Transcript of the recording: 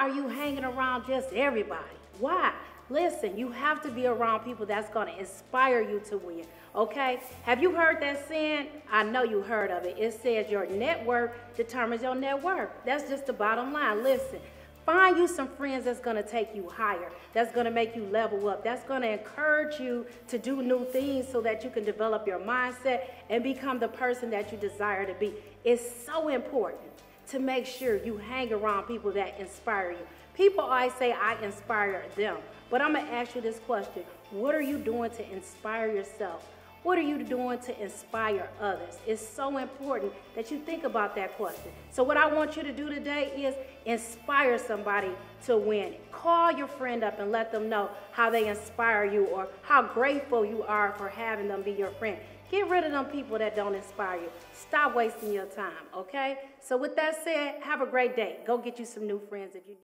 are you hanging around just everybody? Why? Listen, you have to be around people that's going to inspire you to win. Okay? Have you heard that saying? I know you heard of it. It says your network determines your net worth. That's just the bottom line. Listen, find you some friends that's going to take you higher, that's going to make you level up, that's going to encourage you to do new things so that you can develop your mindset and become the person that you desire to be. It's so important to make sure you hang around people that inspire you. People always say, I inspire them. But I'm to ask you this question What are you doing to inspire yourself? What are you doing to inspire others? It's so important that you think about that question. So, what I want you to do today is inspire somebody to win. Call your friend up and let them know how they inspire you or how grateful you are for having them be your friend. Get rid of them people that don't inspire you. Stop wasting your time, okay? So, with that said, have a great day. Go get you some new friends if you